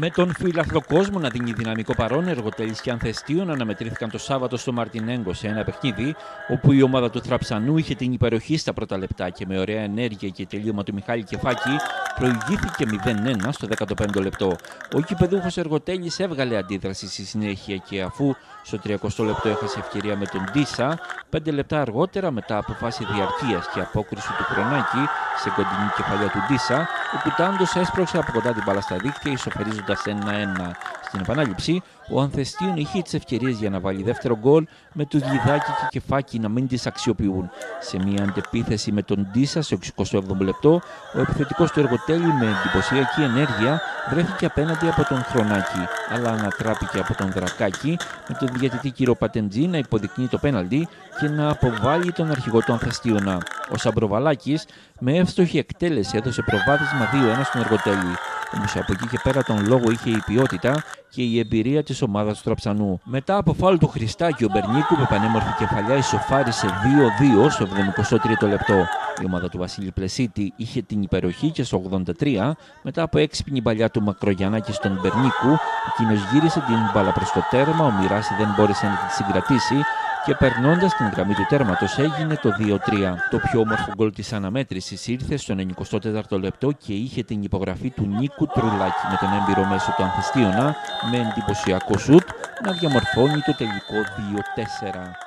Με τον φιλαθλό κόσμο να δίνει δυναμικό παρόν, εργοτέλη και ανθεστίων αναμετρήθηκαν το Σάββατο στο Μαρτινέγκο σε ένα παιχνίδι, όπου η ομάδα του Θραψανού είχε την υπεροχή στα πρώτα λεπτά και με ωραία ενέργεια και τελείωμα του Μιχάλη Κεφάκη προηγήθηκε 0-1 στο 15ο λεπτό. Ο κυπεδούχο Εργοτέλης έβγαλε αντίδραση στη συνέχεια και αφού στο 30ο λεπτό έχασε ευκαιρία με τον Ντίσα, 5 λεπτά αργότερα μετά από φάση διαρκείας και απόκριση του Χρονάκη σε κοντινή κεφαλιά του Ντίσα, ο Κουτάντος έσπρωξε από κοντά την μπάλα στα δίκτυα ισοφερίζοντας 1-1. Στην επανάληψη, ο Ανθεστίων είχε τι ευκαιρίες για να βάλει δεύτερο γκολ με τους Γιδάκη και Κεφάκη να μην τις αξιοποιούν. Σε μια αντεπίθεση με τον Ντίσα σε 27ο λεπτό, ο επιθετικός του εργοτέλη με εντυπωσιακή ενέργεια βρέθηκε απέναντι από τον Χρονάκη, αλλά ανατράπηκε από τον Δρακάκη με τον διαιτητή κύριο Πατεντζή να υποδεικνύει το πέναλτι και να αποβάλει τον αρχηγό του Ανθεστίωνα. Ο Σαμπροβαλάκης με εύστοχη εκτέλεση έδωσε προβάδισμα 2-1 στον εργοτέλη. Όμως από εκεί και πέρα τον λόγο είχε η ποιότητα και η εμπειρία της ομάδας του Τραψανού. Μετά από φάλου του Χριστάκη, ο Μπερνίκου με πανέμορφη κεφαλιά ισοφάρισε 2-2 στο 73ο λεπτό. Η ομάδα του Βασίλη Πλεσίτη είχε την υπεροχή και στο 83 μετά από έξυπνη παλιά του Μακρογιανάκη στον Μπερνίκου. Εκείνο γύρισε την μπάλα προς το τέρμα, ο Μοιράση δεν μπόρεσε να τη συγκρατήσει και περνώντας την γραμμή του τέρματο έγινε το 2-3. Το πιο όμορφο γκολ της αναμέτρησης ήρθε στο 94ο λεπτό και είχε την υπογραφή του Νίκου Τρουλάκη με τον έμπειρο μέσο του Ανθιστίωνα με εντυπωσιακό σουτ να διαμορφώνει το τελικό 2-4.